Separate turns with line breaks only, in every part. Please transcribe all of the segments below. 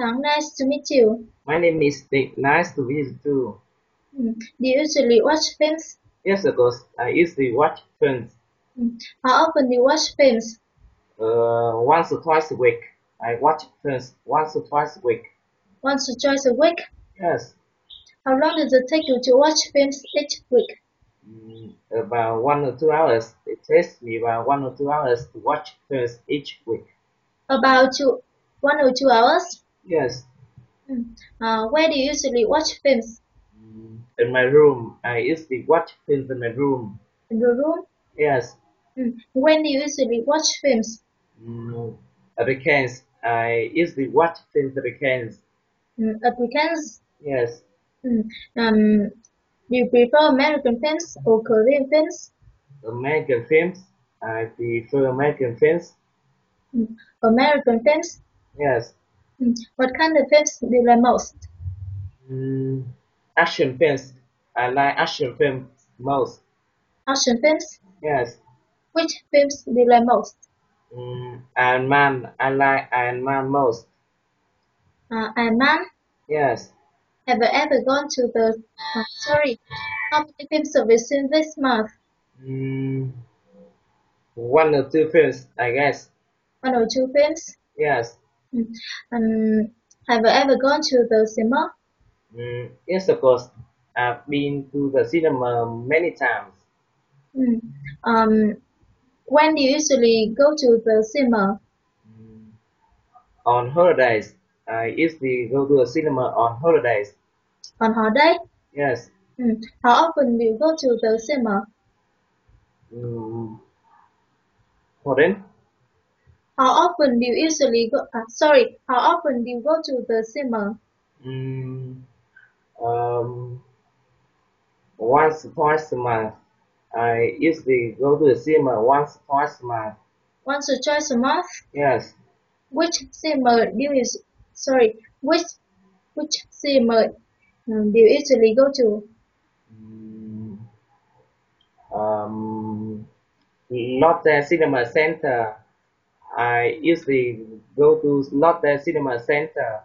Tang, nice to meet you.
My name is Dick. Nice to meet you too.
Mm. Do you usually watch films?
Yes, of course. I usually watch films
Mm. How often do you watch films?
uh, once or twice a week. I watch films once or twice a week.
Once or twice a week?
Yes,
How long does it take you to watch films each week?
mm, about one or two hours. It takes me about one or two hours to watch films each week.
About two, one or two hours?
Yes,
Mm. Uh, where do you usually watch films?
in my room. I usually watch films in my room.
In your room?
Yes,
Mm. When do you usually watch films?
mm, at weekends. I usually watch films at weekends.
Mm. At weekends?
Yes,
Mm. Um, do you prefer American films or Korean films?
American films. I prefer American films.
Mm. American films?
Yes.
What kind of films do you like most?
Mm, action films. I like action films most.
Action films?
Yes.
Which films do you like most?
Mm, Iron Man. I like Iron Man most.
Uh, Iron Man?
Yes.
Have you ever gone to the, uh, sorry, how many films have you seen this month?
Mm, one or two films, I guess.
One or two films?
Yes.
Mm. Um, have you ever gone to the cinema?
Mm, yes, of course. I've been to the cinema many times.
Mm. Um, when do you usually go to the cinema?
Mm, on holidays. I usually go to the cinema on holidays.
On holiday?
Yes.
Mm. How often do you go to the cinema?
Mm, pardon?
How often do you usually go? Uh, sorry, how often do you go to the cinema?
Mm, um, once twice a month. I usually go to the cinema once twice a month.
Once or twice a month?
Yes.
Which cinema do you? Sorry, which which cinema um, do you usually go to?
Mm, um, Lotte Cinema Center. I usually go to Lotte Cinema Center.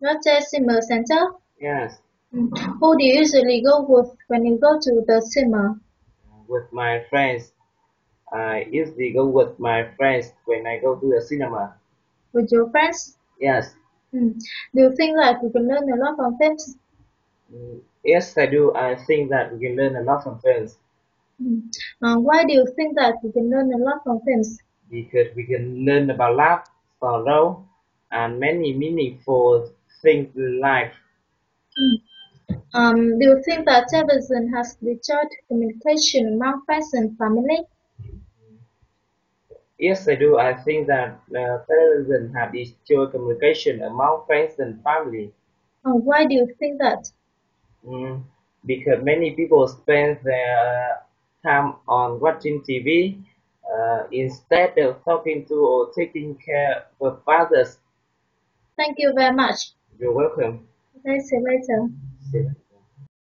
Lotte cinema center.
Yes,
Mm. Who do you usually go with when you go to the cinema?
with my friends. I usually go with my friends when I go to the cinema.
With your friends?
Yes.
Mm. Do you think that we can learn a lot from films?
Mm, Yes, I do. I think that we can learn a lot from films
Mm. Uh, why do you think that we can learn a lot from films?
Because we can learn about love, sorrow, and many meaningful things in life.
Um, do you think that television has destroyed communication among friends and family?
Yes, I do. I think that uh, television have destroyed communication among friends and family
Uh, why do you think that?
mm, because many people spend their time on watching TV Uh, instead of talking to or taking care of others.
Thank you very much.
You're welcome.
Okay, see you later.
See you.